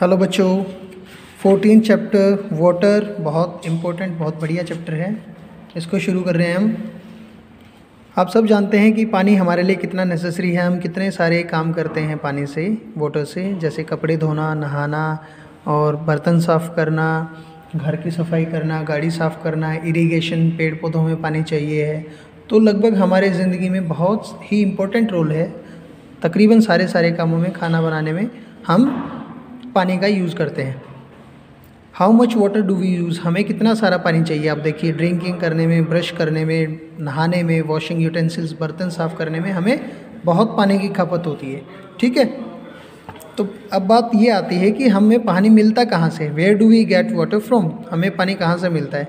Hello बच्चों fourteen chapter water बहुत important बहुत बढ़िया चैप्टर है। इसको शुरू कर रहे हैं हम। आप सब जानते हैं कि पानी हमारे लिए कितना नेसेसरी है। हम कितने सारे काम करते हैं पानी से वाटर से, जैसे कपड़े धोना, नहाना, और बर्तन साफ़ करना, घर की सफ़ाई करना, गाड़ी साफ़ करना इरिगेशन पेड़ पौधों में पानी चाहिए है। तो लगभग हमारे ज़िंदगी में बहुत ही इम्पोर्टेंट रोल है। तकरीबन सारे सारे कामों में, खाना बनाने में हम पानी का यूज़ करते हैं। How much water do we use हमें कितना सारा पानी चाहिए? आप देखिए ड्रिंकिंग करने में ब्रश करने में, नहाने में वॉशिंग यूटेंसिल्स बर्तन साफ़ करने में हमें बहुत पानी की खपत होती है। ठीक है? तो अब बात ये आती है कि हमें पानी मिलता कहाँ से? Where do we get water from हमें पानी कहाँ से मिलता है?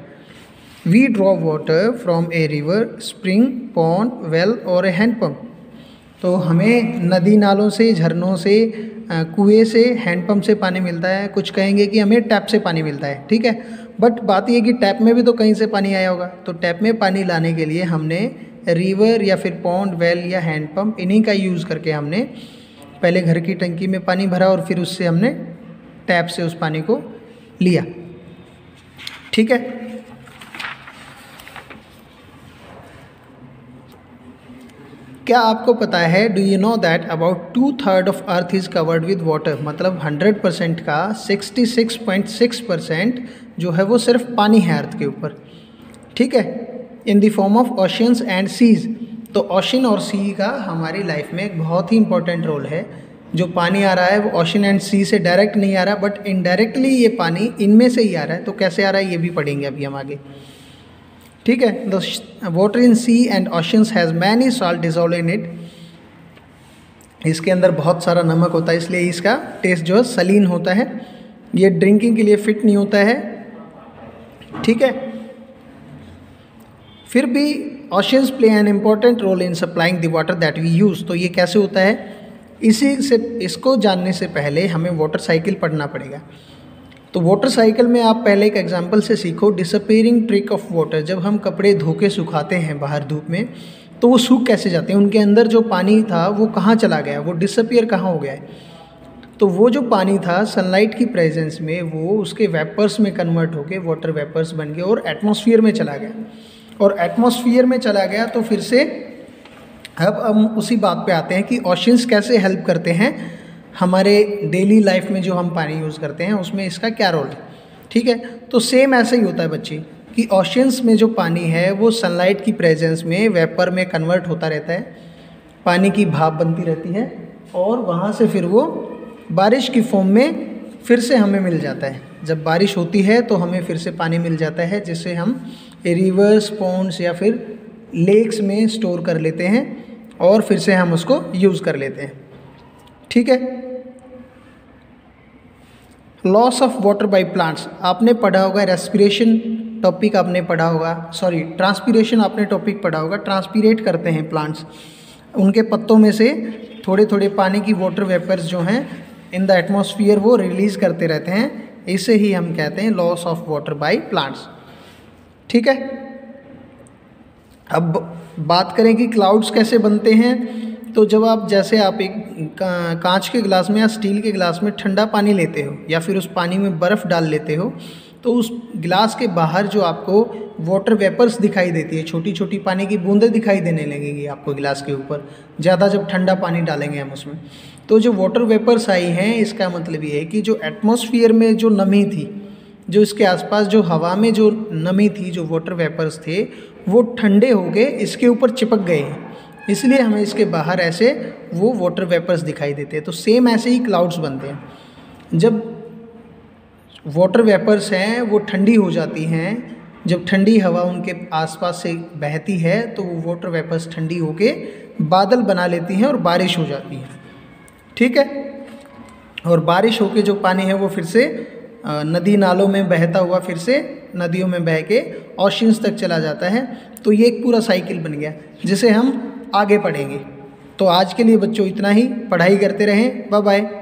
We draw water from a river spring pond well और ए हैंड पम्प तो हमें नदी नालों से, झरनों से कुएँ से हैंडपम्प से पानी मिलता है। कुछ कहेंगे कि हमें टैप से पानी मिलता है, ठीक है? बट बात यह कि टैप में भी तो कहीं से पानी आया होगा। तो टैप में पानी लाने के लिए हमने रिवर या फिर पौंड वेल या हैंडपम्प इन्हीं का यूज़ करके हमने पहले घर की टंकी में पानी भरा और फिर उससे हमने टैप से उस पानी को लिया। ठीक है? क्या आपको पता है do you know that about two third of earth is covered with water मतलब हंड्रेड परसेंट का sixty six point six percent जो है वो सिर्फ़ पानी है अर्थ के ऊपर। ठीक है? In the form of oceans and seas तो ओशन और सी का हमारी लाइफ में एक बहुत ही इंपॉर्टेंट रोल है। जो पानी आ रहा है, वो ओशन एंड सी से डायरेक्ट नहीं आ रहा बट इनडायरेक्टली ये पानी इनमें से ही आ रहा है तो कैसे आ रहा है, ये भी पढ़ेंगे अभी हम आगे। ठीक है? The water in sea and oceans has many salt dissolve in it इसके अंदर बहुत सारा नमक होता है, इसलिए इसका टेस्ट जो है सलीन होता है। ये ड्रिंकिंग के लिए फिट नहीं होता है। ठीक है? फिर भी oceans play an important role in supplying the water that we use तो ये कैसे होता है? इसी से, इसको जानने से पहले हमें वाटर साइकिल पढ़ना पड़ेगा। तो वाटर साइकिल में आप पहले एक एग्जांपल से सीखो डिसअपेयरिंग ट्रिक ऑफ़ वाटर जब हम कपड़े धो के सुखाते हैं बाहर धूप में तो वो सूख कैसे जाते हैं? उनके अंदर जो पानी था, वो कहाँ चला गया? वो डिसअपेयर कहाँ हो गया है? तो वो जो पानी था सनलाइट की प्रेजेंस में, वो उसके वेपर्स में कन्वर्ट होके वाटर वेपर्स बन गए और एटमॉस्फेयर में चला गया। और एटमॉस्फेयर में चला गया तो फिर से अब हम उसी बात पे आते हैं कि ओशंस कैसे हेल्प करते हैं? हमारे डेली लाइफ में जो हम पानी यूज़ करते हैं, उसमें इसका क्या रोल है? ठीक है? तो सेम ऐसा ही होता है बच्चे, कि ओशंस में जो पानी है, वो सनलाइट की प्रेजेंस में वेपर में कन्वर्ट होता रहता है। पानी की भाप बनती रहती है और वहाँ से फिर वो बारिश की फॉर्म में फिर से हमें मिल जाता है। जब बारिश होती है तो हमें फिर से पानी मिल जाता है जिससे हम रिवर्स पॉन्ड्स या फिर लेक्स में स्टोर कर लेते हैं और फिर से हम उसको यूज़ कर लेते हैं। ठीक है? Loss of water by plants आपने पढ़ा होगा रेस्पिरेशन टॉपिक आपने पढ़ा होगा। सॉरी ट्रांसपीरेशन आपने टॉपिक पढ़ा होगा। ट्रांसपीरेट करते हैं प्लांट्स उनके पत्तों में से थोड़े थोड़े पानी की वाटर वेपर्स जो हैं इन द एटमॉस्फियर वो रिलीज़ करते रहते हैं। इसे ही हम कहते हैं loss of water by plants ठीक है? अब बात करें कि क्लाउड्स कैसे बनते हैं। तो जब आप जैसे आप एक कांच के गिलास में या स्टील के गिलास में ठंडा पानी लेते हो या फिर उस पानी में बर्फ़ डाल लेते हो तो उस गिलास के बाहर जो आपको वाटर वेपर्स दिखाई देती है छोटी छोटी पानी की बूंदें दिखाई देने लगेंगी आपको गिलास के ऊपर, ज़्यादा जब ठंडा पानी डालेंगे हम उसमें। तो जो वाटर वेपर्स आई हैं, इसका मतलब ये है कि जो एटमोसफियर में जो नमी थी, जो इसके आसपास जो हवा में जो नमी थी, जो वाटर वेपर्स थे, वो ठंडे हो गए, इसके ऊपर चिपक गए हैं। इसलिए हमें इसके बाहर ऐसे वो वाटर वेपर्स दिखाई देते हैं। तो सेम ऐसे ही क्लाउड्स बनते हैं। जब वाटर वेपर्स हैं, वो ठंडी हो जाती हैं। जब ठंडी हवा उनके आसपास से बहती है तो वो वाटर वेपर्स ठंडी होके बादल बना लेती हैं और बारिश हो जाती है। ठीक है? और बारिश होके जो पानी है, वो फिर से नदी नालों में बहता हुआ फिर से नदियों में बह के ओशंस तक चला जाता है। तो ये एक पूरा साइकिल बन गया। जिसे हम आगे पढ़ेंगे। तो आज के लिए बच्चों इतना ही। पढ़ाई करते रहें। Bye bye